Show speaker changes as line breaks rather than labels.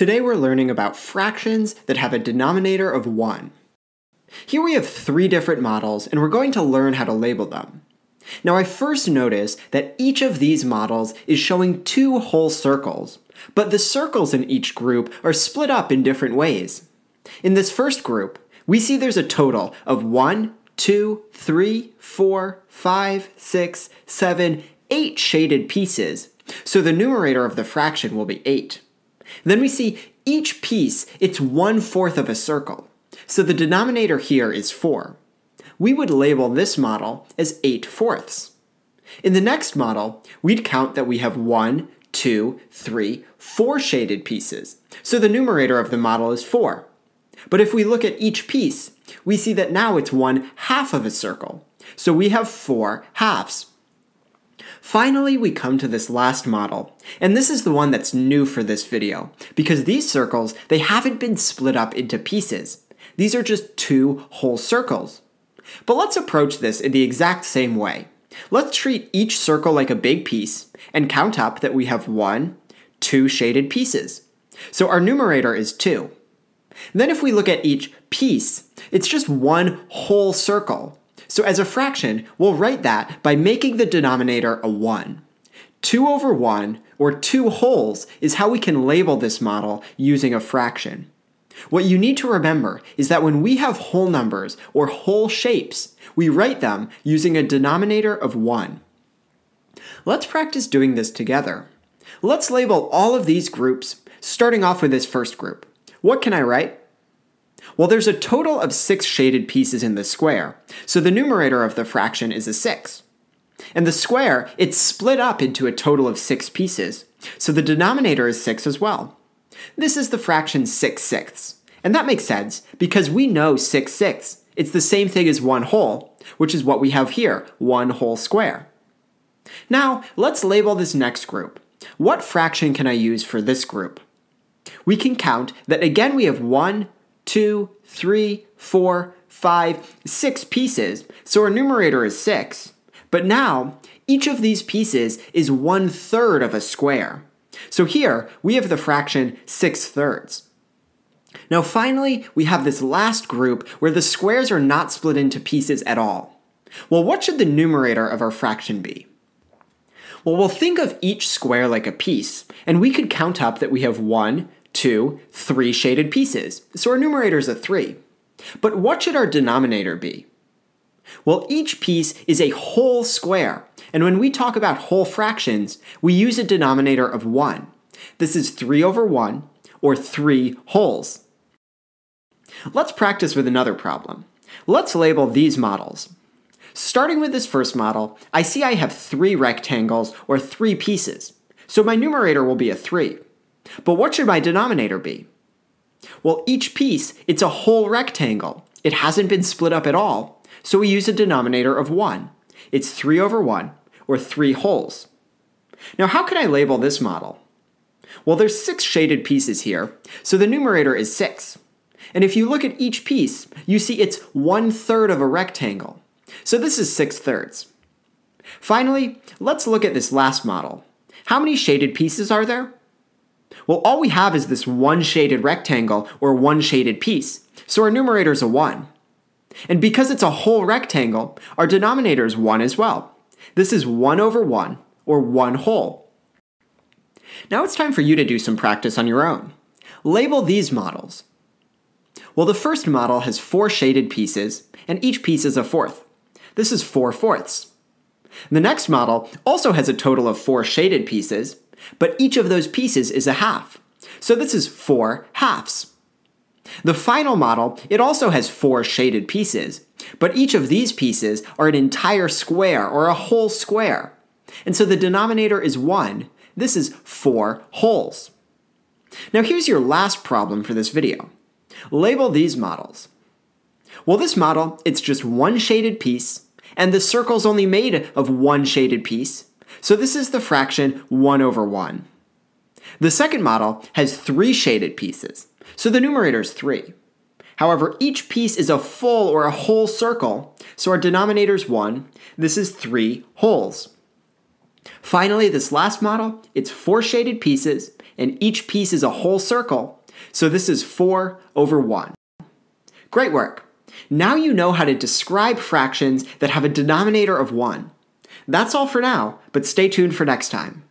Today we're learning about fractions that have a denominator of 1. Here we have three different models, and we're going to learn how to label them. Now I first notice that each of these models is showing two whole circles, but the circles in each group are split up in different ways. In this first group, we see there's a total of 1, 2, 3, 4, 5, 6, 7, 8 shaded pieces, so the numerator of the fraction will be 8. Then we see each piece, it's one fourth of a circle. So the denominator here is 4. We would label this model as 8 fourths. In the next model, we'd count that we have 1, 2, 3, 4 shaded pieces. So the numerator of the model is 4. But if we look at each piece, we see that now it's one half of a circle. So we have 4 halves. Finally, we come to this last model, and this is the one that's new for this video, because these circles, they haven't been split up into pieces. These are just two whole circles. But let's approach this in the exact same way. Let's treat each circle like a big piece, and count up that we have one, two shaded pieces. So our numerator is 2. Then if we look at each piece, it's just one whole circle, so as a fraction, we'll write that by making the denominator a 1. 2 over 1, or 2 wholes, is how we can label this model using a fraction. What you need to remember is that when we have whole numbers or whole shapes, we write them using a denominator of 1. Let's practice doing this together. Let's label all of these groups, starting off with this first group. What can I write? Well, there's a total of six shaded pieces in the square, so the numerator of the fraction is a 6. And the square, it's split up into a total of six pieces, so the denominator is 6 as well. This is the fraction 6 sixths, and that makes sense because we know 6 sixths. It's the same thing as 1 whole, which is what we have here, 1 whole square. Now, let's label this next group. What fraction can I use for this group? We can count that again we have 1, two, three, four, five, six pieces, so our numerator is six. But now, each of these pieces is one third of a square. So here, we have the fraction 6 thirds. Now finally, we have this last group where the squares are not split into pieces at all. Well, what should the numerator of our fraction be? Well, we'll think of each square like a piece, and we could count up that we have one, two, three shaded pieces. So our numerator is a 3. But what should our denominator be? Well, each piece is a whole square, and when we talk about whole fractions, we use a denominator of 1. This is 3 over 1, or 3 wholes. Let's practice with another problem. Let's label these models. Starting with this first model, I see I have three rectangles, or three pieces, so my numerator will be a 3. But what should my denominator be? Well, each piece, it's a whole rectangle. It hasn't been split up at all, so we use a denominator of 1. It's 3 over 1, or 3 wholes. Now how can I label this model? Well, there's 6 shaded pieces here, so the numerator is 6. And if you look at each piece, you see it's one third of a rectangle. So this is 6 thirds. Finally, let's look at this last model. How many shaded pieces are there? Well, all we have is this one shaded rectangle or one shaded piece, so our numerator is a 1. And because it's a whole rectangle, our denominator is 1 as well. This is 1 over 1, or 1 whole. Now it's time for you to do some practice on your own. Label these models. Well, the first model has four shaded pieces, and each piece is a fourth. This is 4 fourths. The next model also has a total of four shaded pieces, but each of those pieces is a half. So this is four halves. The final model, it also has four shaded pieces, but each of these pieces are an entire square or a whole square. And so the denominator is 1. This is 4 wholes. Now here's your last problem for this video. Label these models. Well, this model, it's just one shaded piece, and the circle's only made of one shaded piece, so this is the fraction 1 over 1. The second model has three shaded pieces, so the numerator is 3. However, each piece is a full or a whole circle, so our denominator is 1. This is 3 wholes. Finally, this last model, it's four shaded pieces, and each piece is a whole circle, so this is 4 over 1. Great work! Now you know how to describe fractions that have a denominator of 1. That's all for now, but stay tuned for next time.